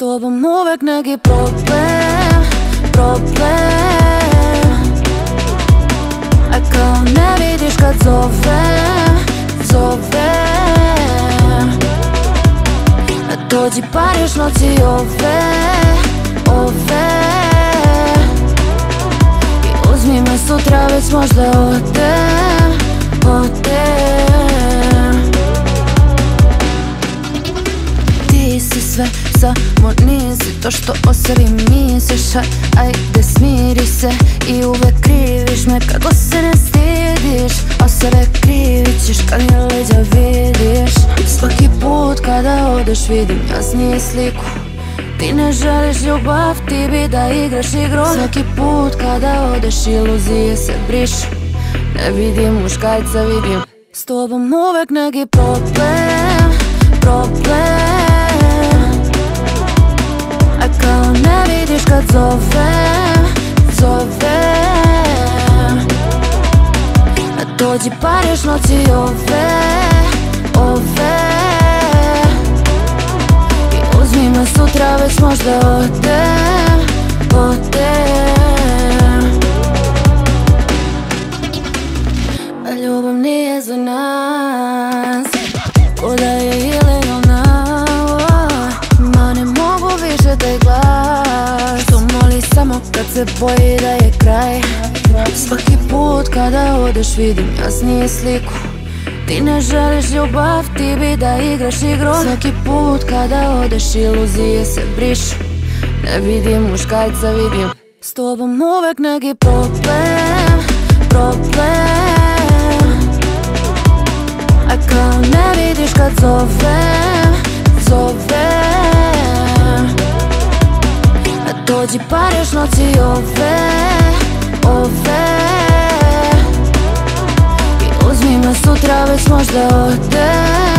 tobom uvek neki problem, problem A kao ne vidiš kad zove, zove Dođi pariš noći ove, ove I uzmi me sutra već možda odem, odem Ti si sve, samo nisi to što o misliš Ajde smiri se. I uvek kriviš me kako se ne stidiš A sebe krivit ćeš kad mi leđa vidiš. Svaki put kada odeš vidim jasnije sliku. Ti ne želiš ljubav, ti bi da igraš igru. Svaki put kada odeš iluzije se brišu Ne vidim muškajca, vidim. S tobom uvek neki problem, problem dođi pariš noći ove, ove. I uzmi me sutra već možda odem, odem. A ljubav nije za nas. Kuda je ili ona Ma ne mogu više taj glas. To moli samo kad se boji da je kraj. Svaki put kada odeš vidim jasnije sliku. Ti ne želiš ljubav, ti bi da igraš igru. Svaki put kada odeš iluzije se brišu. Ne vidim muškajca, vidim. S tobom uvek neki problem, problem. A kao ne vidiš kad zove, zove A dođi pariš noći ove, ove I uzmi me